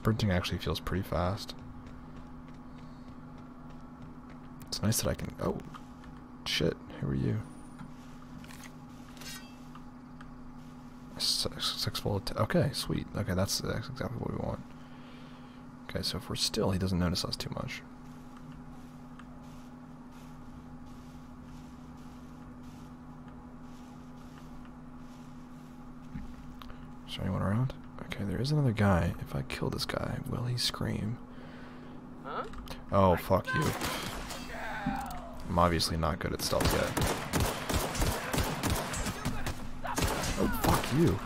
Sprinting actually feels pretty fast. It's nice that I can... Oh, shit. Who are you? Six. Okay, sweet. Okay, that's, that's exactly what we want. Okay, so if we're still, he doesn't notice us too much. Is there anyone around? Okay, there is another guy. If I kill this guy, will he scream? Huh? Oh, fuck you. I'm obviously not good at stealth yet. Oh, fuck you.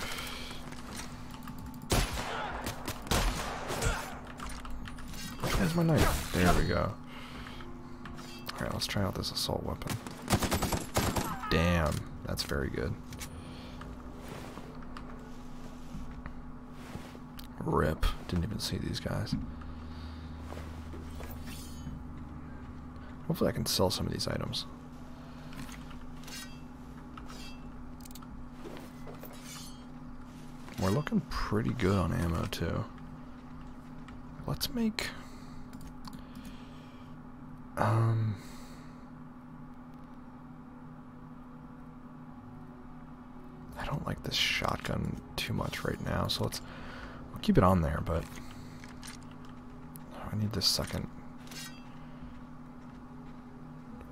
Where's my knife? There we go. Alright, let's try out this assault weapon. Damn, that's very good. Rip. Didn't even see these guys. Hopefully I can sell some of these items. We're looking pretty good on ammo too. Let's make um I don't like this shotgun too much right now, so let's keep it on there, but I need this second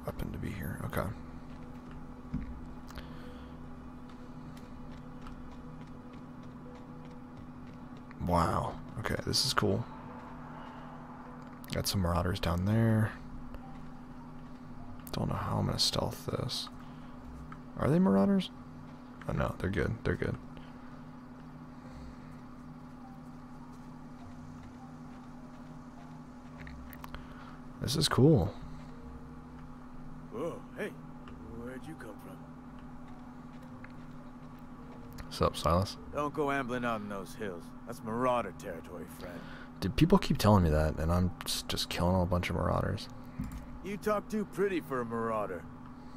weapon to be here. Okay. Wow. Okay, this is cool. Got some marauders down there. Don't know how I'm gonna stealth this. Are they marauders? Oh no, they're good. They're good. This is cool. Whoa, hey, where'd you come from? What's up, Silas? Don't go ambling out in those hills. That's marauder territory, friend. Did people keep telling me that, and I'm just, just killing a bunch of marauders? You talk too pretty for a marauder.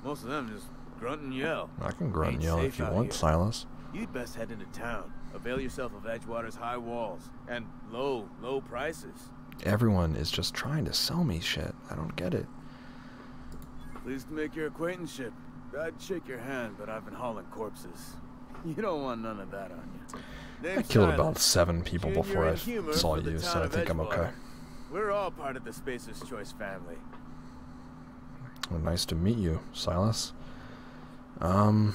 Most of them just grunt and yell. I can grunt and yell if you want, here. Silas. You'd best head into town. Avail yourself of Edgewater's high walls and low, low prices. Everyone is just trying to sell me shit. I don't get it. Pleased to make your acquaintanceship. I'd shake your hand, but I've been hauling corpses. You don't want none of that on you. I killed Silas. about seven people Junior before I saw you, so I think I'm okay. We're all part of the Spacer's Choice family. Well, nice to meet you, Silas. Um.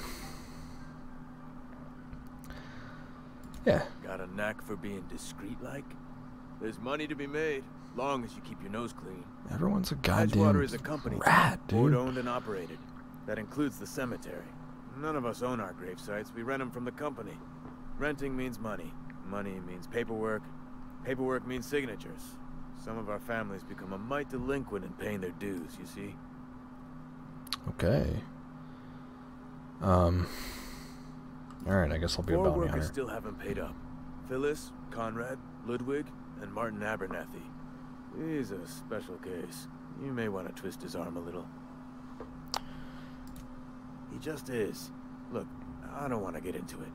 Yeah, Got a knack for being discreet like? There's money to be made, long as you keep your nose clean. everyone's a goddamn Edgewater is a company rat, board dude. owned and operated. That includes the cemetery. None of us own our grave sites. We rent them from the company. Renting means money. Money means paperwork. Paperwork means signatures. Some of our families become a mite delinquent in paying their dues, you see? Okay. Um. Alright, I guess I'll be a Four bounty workers hunter. still haven't paid up. Phyllis, Conrad, Ludwig, and Martin Abernathy. He's a special case. You may want to twist his arm a little. He just is. Look, I don't want to get into it.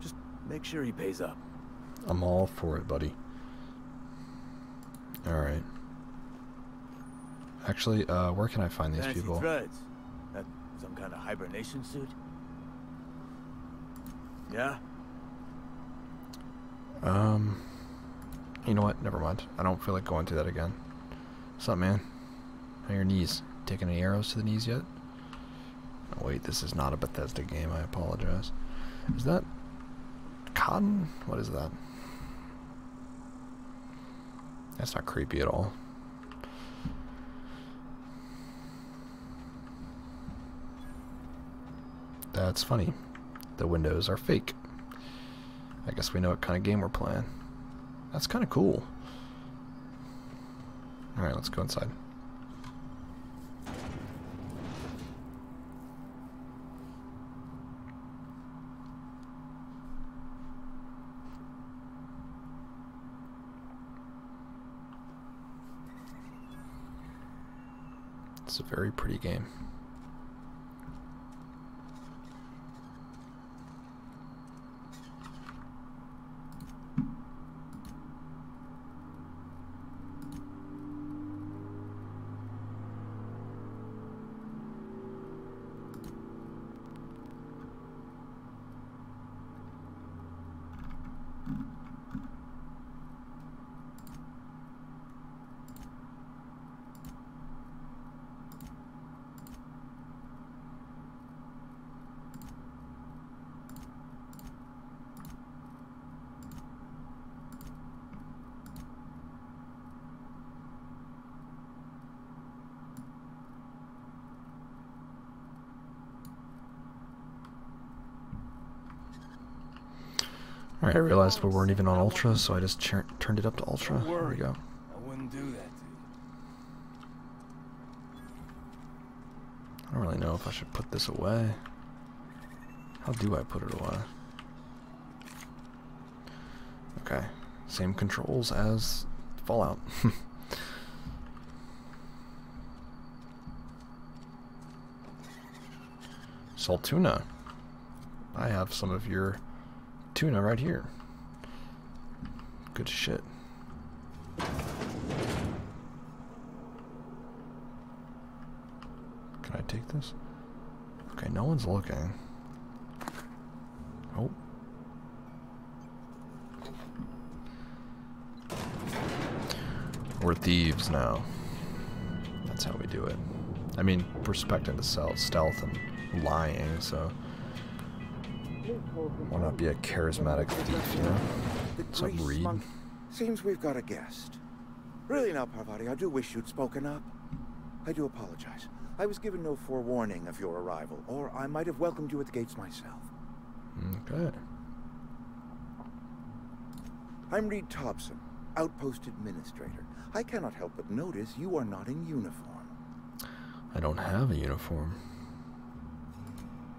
Just make sure he pays up. I'm all for it, buddy. Alright. Actually, uh, where can I find these Fancy people? threads. That some kind of hibernation suit? Yeah? Um, you know what? Never mind. I don't feel like going through that again. What's up, man? How are your knees? Taking any arrows to the knees yet? Oh, wait, this is not a Bethesda game. I apologize. Is that cotton? What is that? That's not creepy at all. That's funny. The windows are fake. I guess we know what kind of game we're playing. That's kind of cool. Alright, let's go inside. It's a very pretty game. Alright, I realized we weren't even on Ultra, so I just turned it up to Ultra. There we go. I wouldn't do that. I don't really know if I should put this away. How do I put it away? Okay, same controls as Fallout. Salt tuna. I have some of your tuna right here. Good shit. Can I take this? Okay, no one's looking. Oh. We're thieves now. That's how we do it. I mean, to sell stealth and lying, so why not be a charismatic thief, you know? Up, Reed? monk. Seems we've got a guest. Really now, Parvati, I do wish you'd spoken up. I do apologize. I was given no forewarning of your arrival, or I might have welcomed you at the gates myself. Mm, okay. I'm Reed Tobson, Outpost Administrator. I cannot help but notice you are not in uniform. I don't have a uniform.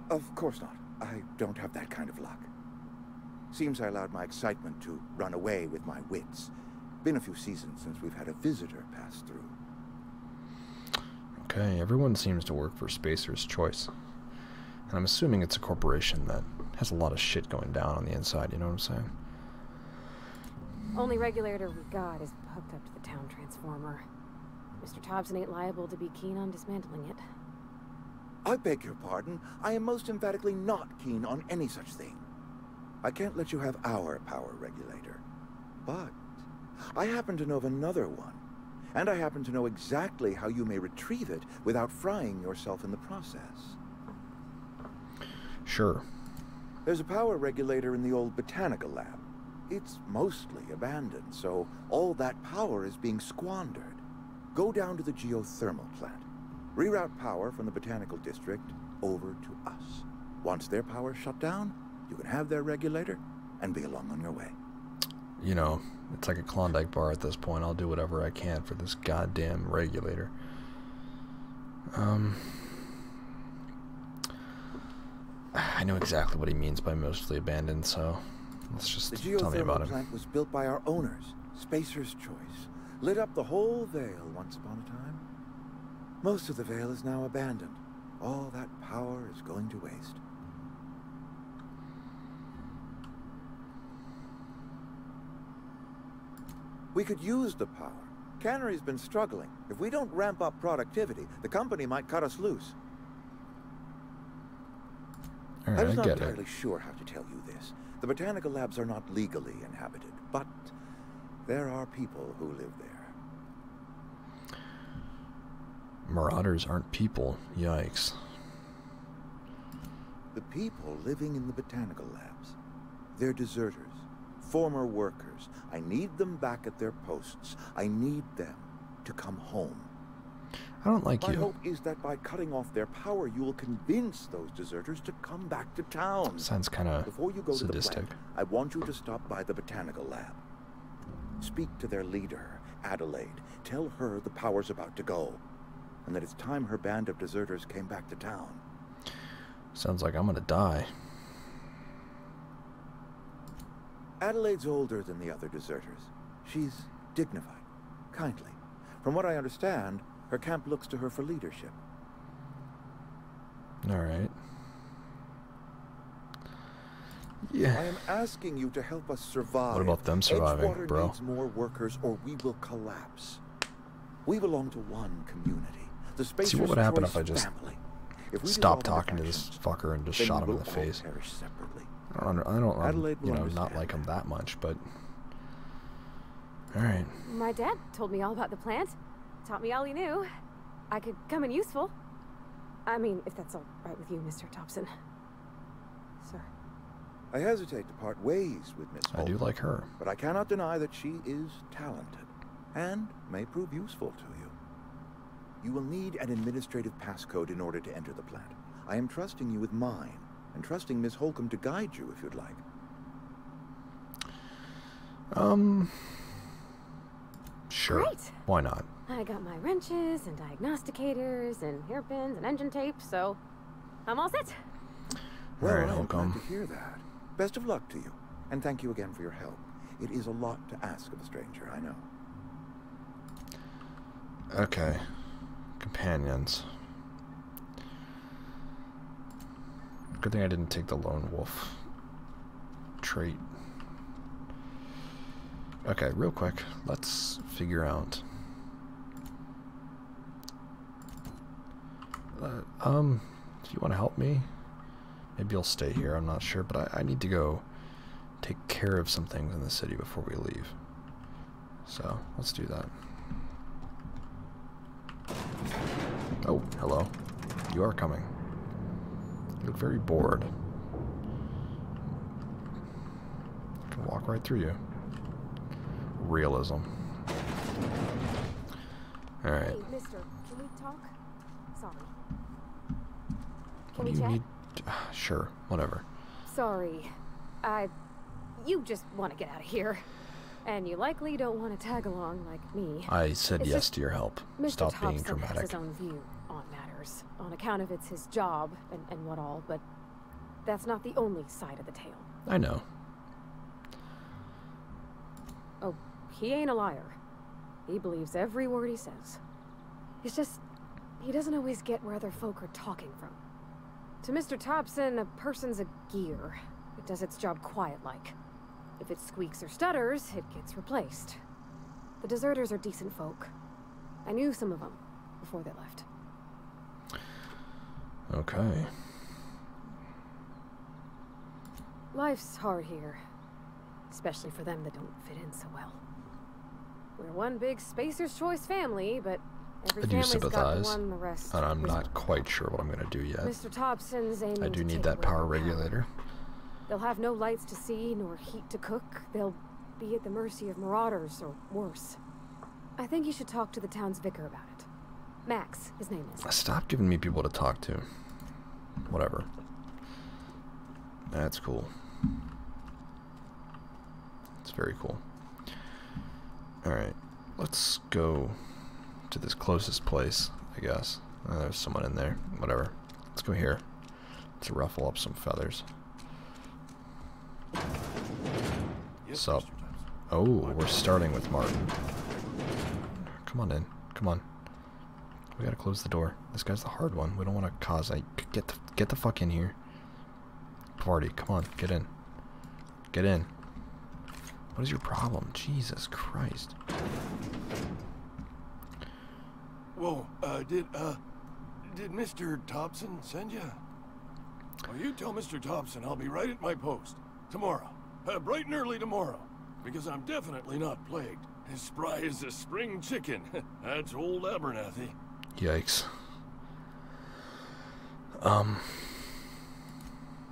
Of course not. I don't have that kind of luck. Seems I allowed my excitement to run away with my wits. Been a few seasons since we've had a visitor pass through. Okay, everyone seems to work for Spacer's Choice. And I'm assuming it's a corporation that has a lot of shit going down on the inside, you know what I'm saying? Only regulator we got is hooked up to the town transformer. Mr. Tobson ain't liable to be keen on dismantling it. I beg your pardon. I am most emphatically not keen on any such thing. I can't let you have our power regulator. But I happen to know of another one. And I happen to know exactly how you may retrieve it without frying yourself in the process. Sure. There's a power regulator in the old botanical lab. It's mostly abandoned, so all that power is being squandered. Go down to the geothermal plant. Reroute power from the botanical district over to us. Once their power's shut down, you can have their regulator and be along on your way. You know, it's like a Klondike bar at this point. I'll do whatever I can for this goddamn regulator. Um, I know exactly what he means by mostly abandoned, so let's just The tell me about geothermal him. plant was built by our owners, Spacer's Choice. Lit up the whole Vale once upon a time. Most of the Vale is now abandoned. All that power is going to waste. We could use the power. Cannery's been struggling. If we don't ramp up productivity, the company might cut us loose. I Alright, was not entirely it. sure how to tell you this. The botanical labs are not legally inhabited, but there are people who live there. Marauders aren't people. Yikes. The people living in the botanical labs. They're deserters, former workers. I need them back at their posts. I need them to come home. I don't like My you. hope is that by cutting off their power, you will convince those deserters to come back to town. Sounds kind of Before you go to the plant, I want you to stop by the botanical lab. Speak to their leader, Adelaide. Tell her the power's about to go, and that it's time her band of deserters came back to town. Sounds like I'm gonna die. Adelaide's older than the other deserters. She's dignified, kindly. From what I understand, her camp looks to her for leadership. Alright. Yeah. I am asking you to help us survive. What about them surviving, Edgewater bro? needs more workers, or we will collapse. We belong to one community. The Spacer's what would happen if I just family. If we Stop dissolve our talking to this fucker and just shot him in the face. I don't, I don't, um, Adelaide you know, not like him that much, but. Alright. My dad told me all about the plant. Taught me all he knew. I could come in useful. I mean, if that's all right with you, Mr. Tobson. Sir. I hesitate to part ways with Miss I do like her. but I cannot deny that she is talented and may prove useful to you. You will need an administrative passcode in order to enter the plant. I am trusting you with mine, and trusting Miss Holcomb to guide you if you'd like. Um. Sure. Great. Why not? I got my wrenches and diagnosticators and hairpins and engine tape, so I'm all set. Well, Alright, I'm Holcomb. glad to hear that. Best of luck to you, and thank you again for your help. It is a lot to ask of a stranger, I know. Okay. Companions. Good thing I didn't take the lone wolf trait. Okay, real quick, let's figure out. Uh, um, if you want to help me, maybe you'll stay here. I'm not sure, but I, I need to go take care of some things in the city before we leave. So let's do that. Oh, hello. You are coming. You look very bored. I can walk right through you. Realism. Alright. Hey, mister, can we talk? Sorry. What Can do we you chat? need? Uh, sure, whatever. Sorry. I. You just want to get out of here. And you likely don't want to tag along like me. I said It's yes to your help. Mr. Stop being Tobson has dramatic. his own view matters, on account of it's his job and, and what all, but that's not the only side of the tale. I know. Oh, he ain't a liar. He believes every word he says. It's just, he doesn't always get where other folk are talking from. To Mr. Tobson, a person's a gear. It does its job quiet-like. If it squeaks or stutters, it gets replaced. The deserters are decent folk. I knew some of them before they left. Okay. Life's hard here, especially for them that don't fit in so well. We're one big Spacer's Choice family, but every I do family's got sympathize, one the rest. And I'm not quite sure what I'm going to do yet. Mr. Tobson's aiming I do need that power regulator. They'll have no lights to see nor heat to cook. They'll be at the mercy of marauders or worse. I think you should talk to the town's vicar about it. Max, his name is. Stop giving me people to talk to. Whatever. That's cool. It's very cool. Alright. Let's go to this closest place, I guess. Uh, there's someone in there. Whatever. Let's go here. Let's ruffle up some feathers. Yes, Sup? Oh, we're starting with Martin. Come on in. Come on. We gotta close the door. This guy's the hard one. We don't want to cause a get the get the fuck in here. Party. Come on, get in. Get in. What is your problem? Jesus Christ. Whoa, uh, did, uh, did Mr. Tobson send you? Well, you tell Mr. Tobson I'll be right at my post. Tomorrow. Uh, bright and early tomorrow. Because I'm definitely not plagued. As spry as a spring chicken. That's old Abernathy. Yikes. Um,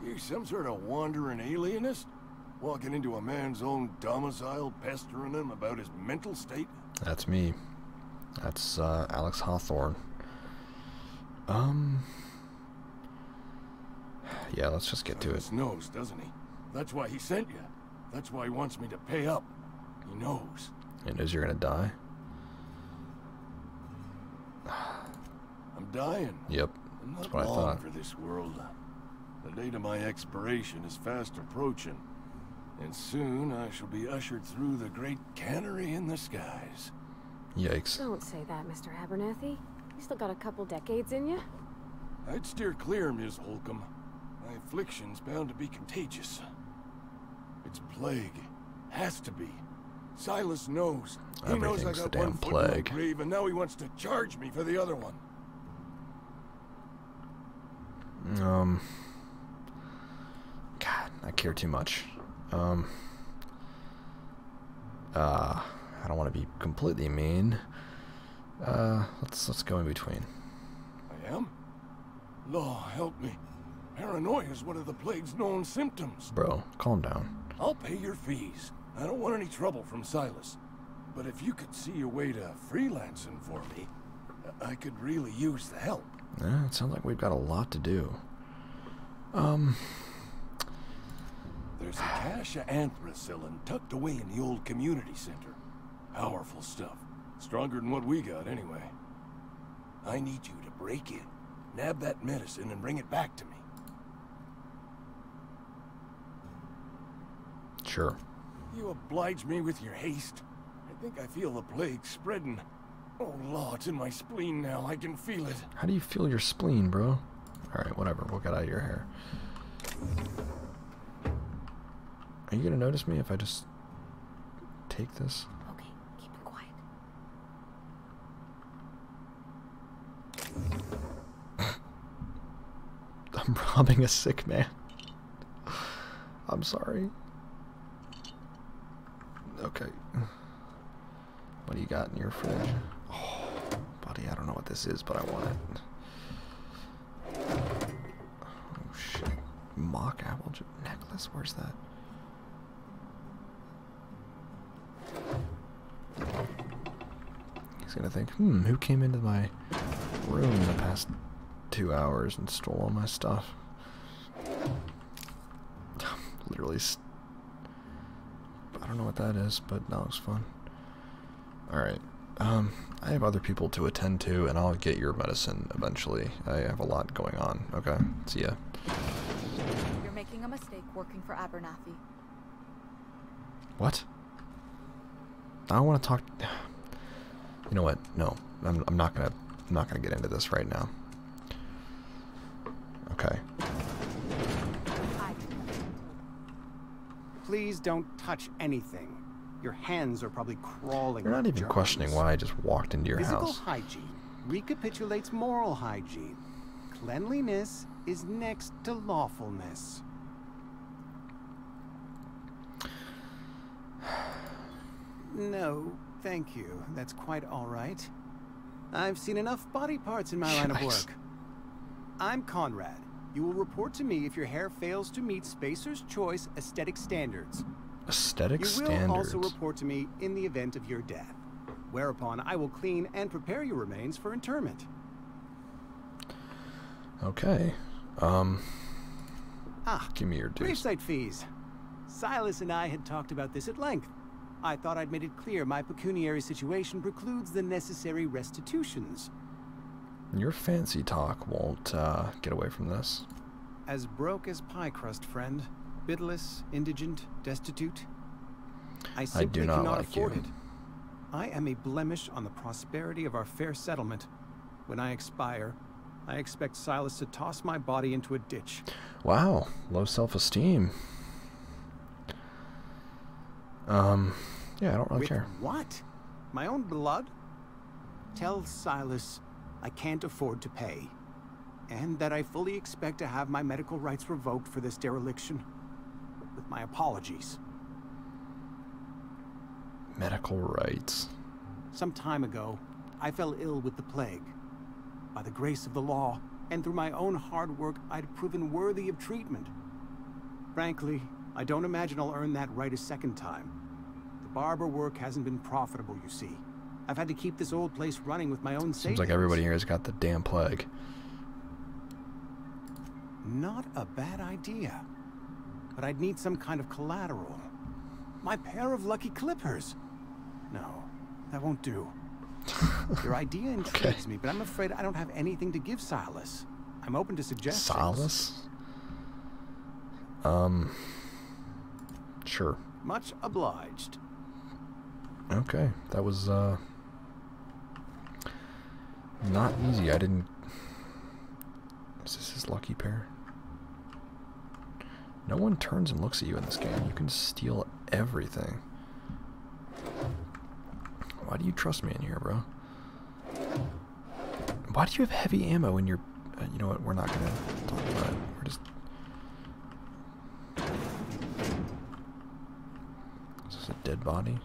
You some sort of wandering alienist? Walking into a man's own domicile, pestering him about his mental state? that's me. That's uh, Alex Hawthorne. Um. Yeah, let's just get to it. Knows, doesn't he? That's why he sent you. That's why he wants me to pay up. He knows. He knows you're gonna die. I'm dying. Yep. I'm That's not what I long thought. for this world. The date of my expiration is fast approaching, and soon I shall be ushered through the great cannery in the skies. Yikes. Don't say that, Mr. Abernathy. You still got a couple decades in you. I'd steer clear, Ms. Holcomb. My affliction's bound to be contagious. It's plague. Has to be. Silas knows. He knows I Everything's the got damn one foot in the plague. grave, and now he wants to charge me for the other one. Um. God, I care too much. Um. Uh, I don't want to be completely mean. Uh, let's let's go in between. I am? Law, help me. Paranoia is one of the plague's known symptoms. Bro, calm down. I'll pay your fees. I don't want any trouble from Silas. But if you could see a way to freelancing for me, I could really use the help. Yeah, it sounds like we've got a lot to do. Um. There's a cache of anthracillin tucked away in the old community center. Powerful stuff. Stronger than what we got, anyway. I need you to break in, nab that medicine, and bring it back to me. Sure. You oblige me with your haste. I think I feel the plague spreading. Oh, Law, it's in my spleen now. I can feel it. How do you feel your spleen, bro? Alright, whatever. We'll get out of your hair. Are you gonna notice me if I just take this? Okay, keep it quiet. I'm robbing a sick man. I'm sorry. Okay. What do you got in your fridge? Buddy, I don't know what this is, but I want it. Oh shit. Mock apple necklace? Where's that? He's gonna think, hmm, who came into my room in the past two hours and stole all my stuff? Literally. I don't know what that is, but that looks fun. Alright. Um, I have other people to attend to, and I'll get your medicine eventually. I have a lot going on. Okay, see ya. You're making a mistake working for Abernathy. What? I don't want to talk. You know what? No, I'm, I'm not gonna. I'm not gonna get into this right now. Okay. Please don't touch anything. Your hands are probably crawling. You're not even questioning why I just walked into your Physical house. hygiene recapitulates moral hygiene. Cleanliness is next to lawfulness. No, thank you. That's quite all right. I've seen enough body parts in my line of work. I'm Conrad. You will report to me if your hair fails to meet Spacer's Choice aesthetic standards. Aesthetic You will also report to me in the event of your death, whereupon I will clean and prepare your remains for interment. Okay. Um, Ah, give me your dues. gravesite fees. Silas and I had talked about this at length. I thought I'd made it clear my pecuniary situation precludes the necessary restitutions. Your fancy talk won't uh, get away from this. As broke as pie crust, friend. Bidless, indigent, destitute. I simply not cannot like afford you. it. I am a blemish on the prosperity of our fair settlement. When I expire, I expect Silas to toss my body into a ditch. Wow, low self-esteem. Um, yeah, I don't really With care. what? My own blood? Tell Silas I can't afford to pay. And that I fully expect to have my medical rights revoked for this dereliction. With my apologies. Medical rights. Some time ago, I fell ill with the plague. By the grace of the law, and through my own hard work, I'd proven worthy of treatment. Frankly, I don't imagine I'll earn that right a second time. The barber work hasn't been profitable, you see. I've had to keep this old place running with my own savings. Seems like everybody here has got the damn plague. Not a bad idea. But I'd need some kind of collateral. My pair of lucky clippers. No, that won't do. Your idea intrigues me, but I'm afraid I don't have anything to give Silas. I'm open to suggestions. Silas? Um, sure. Much obliged. Okay, that was, uh, not easy. I didn't... Is this his lucky pair? No one turns and looks at you in this game. You can steal everything. Why do you trust me in here, bro? Why do you have heavy ammo in your... Uh, you know what, we're not gonna talk about it. We're just... Is this a dead body?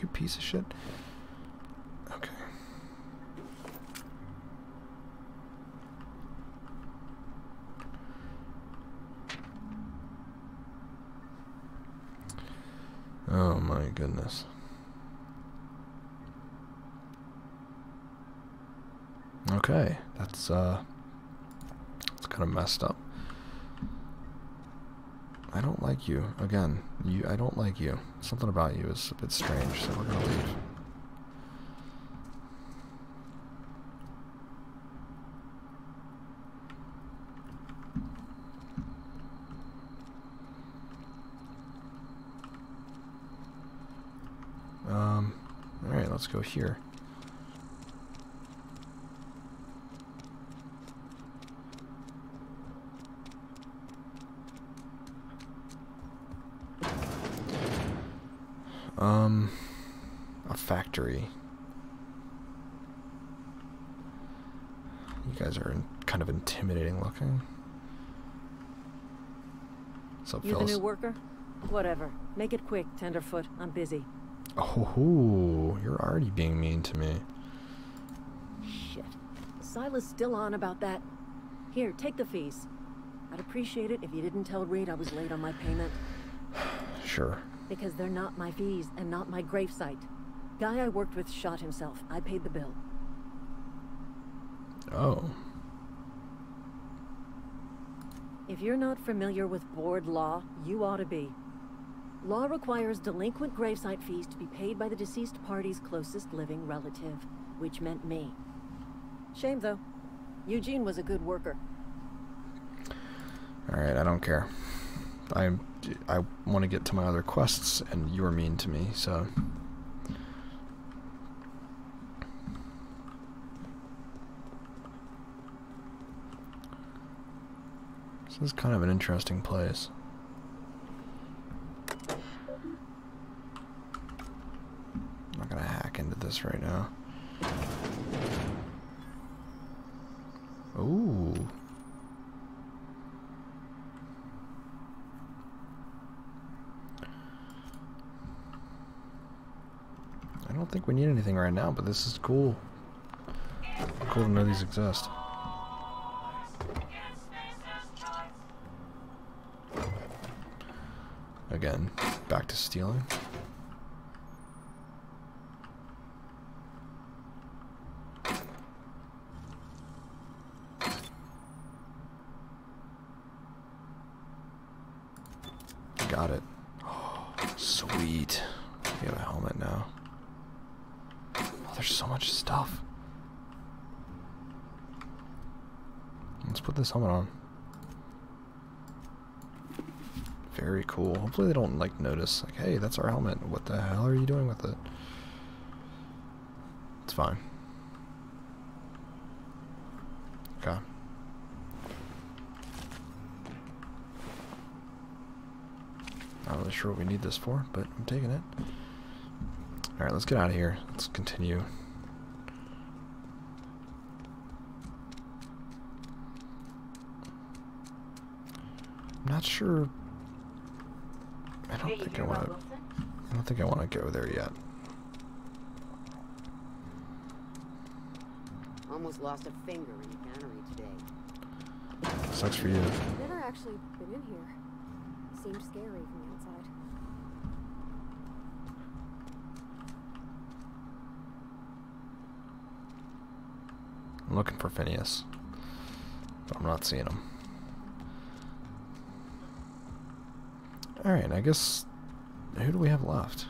You piece of shit. Okay. Oh my goodness. Okay, that's uh it's kind of messed up. I don't like you. Again, you. I don't like you. Something about you is a bit strange, so we're gonna leave. Um, alright, let's go here. Um, a factory. You guys are in, kind of intimidating looking. What's up, You the new worker? Whatever. Make it quick, Tenderfoot. I'm busy. Oh, you're already being mean to me. Shit. Silas still on about that? Here, take the fees. I'd appreciate it if you didn't tell Reed I was late on my payment. Sure. Because they're not my fees and not my gravesite. Guy I worked with shot himself. I paid the bill. Oh. If you're not familiar with board law, you ought to be. Law requires delinquent gravesite fees to be paid by the deceased party's closest living relative, which meant me. Shame, though. Eugene was a good worker. Alright, I don't care. I I want to get to my other quests, and you were mean to me, so. This is kind of an interesting place. I'm not gonna right now. Ooh. I don't think we need anything right now, but this is cool. Cool to know these exist. Again, back to stealing. Got it. Sweet. We have a helmet now. Oh, there's so much stuff. Let's put this helmet on. Very cool. Hopefully they don't like notice. Like, hey, that's our helmet. What the hell are you doing with it? It's fine. Okay. Not really sure what we need this for, but I'm taking it. Alright, let's get out of here. Let's continue. I'm not sure. I don't think I want to. I don't think I want to go there yet. Almost lost a finger in a cannery today. Sucks for you. I've Never actually been in here. Seemed scary from the outside. I'm looking for Phineas, but I'm not seeing him. Alright, I guess. Who do we have left?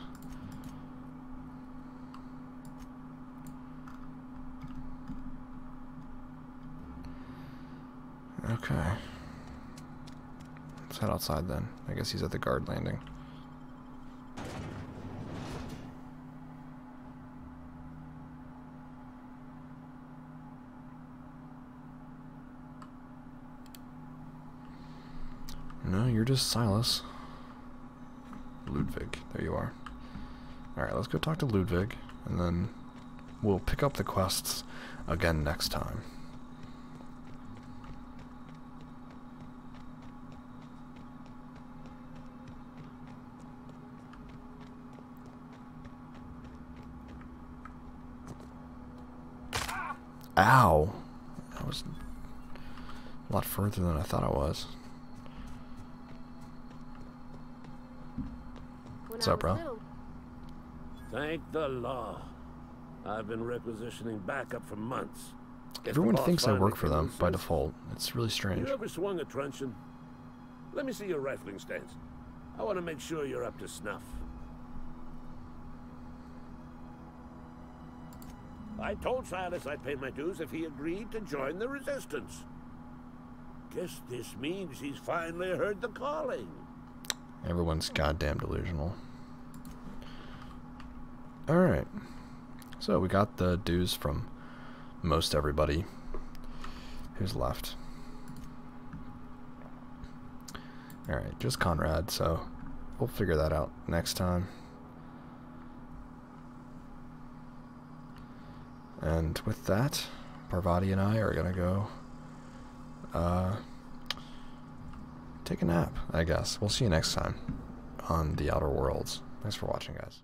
Okay. Let's head outside then. I guess he's at the guard landing. You're just Silas. Ludwig. There you are. Alright, let's go talk to Ludwig, and then we'll pick up the quests again next time. Ow! That was a lot further than I thought I was. What's up, bro? Thank the law. I've been requisitioning backup for months. Guess Everyone thinks I work for them by default. It's really strange. You ever swung a truncheon? Let me see your rifling stance. I want to make sure you're up to snuff. I told Silas I'd pay my dues if he agreed to join the resistance. Guess this means he's finally heard the calling. Everyone's goddamn delusional. Alright. So we got the dues from most everybody who's left. Alright, just Conrad, so we'll figure that out next time. And with that, Parvati and I are gonna go uh, take a nap, I guess. We'll see you next time on The Outer Worlds. Thanks for watching, guys.